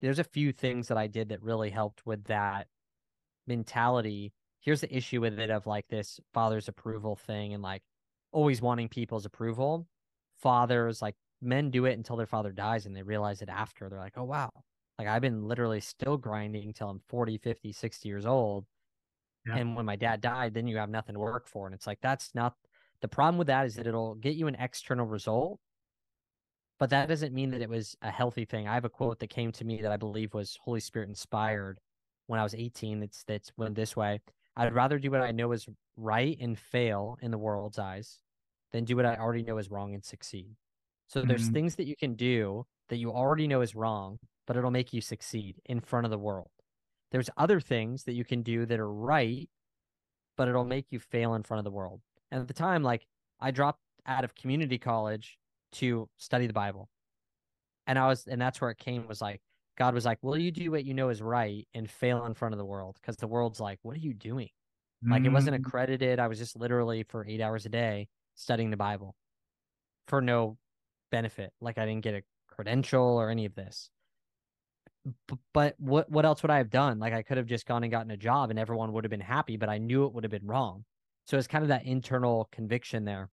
there's a few things that I did that really helped with that mentality. Here's the issue with it of like this father's approval thing and like always wanting people's approval. Fathers, like men do it until their father dies and they realize it after. They're like, oh, wow. Like I've been literally still grinding until I'm 40, 50, 60 years old. Yeah. And when my dad died, then you have nothing to work for. And it's like, that's not the problem with that is that it'll get you an external result, but that doesn't mean that it was a healthy thing. I have a quote that came to me that I believe was Holy Spirit inspired when I was 18. It's that's went this way. I'd rather do what I know is right and fail in the world's eyes than do what I already know is wrong and succeed. So mm-hmm. there's things that you can do that you already know is wrong, but it'll make you succeed in front of the world. There's other things that you can do that are right, but it'll make you fail in front of the world. And at the time, like I dropped out of community college to study the Bible. And I was, and that's where it came was like, God was like, Will you do what you know is right and fail in front of the world? Because the world's like, What are you doing? Mm-hmm. Like it wasn't mm. accredited. I was just literally for eight hours a day studying the Bible for no benefit. Like I didn't get a credential or any of this. B- but what what else would I have done? Like I could have just gone and gotten a job and everyone would have been happy, but I knew it would have been wrong. So it's kind of that internal conviction there.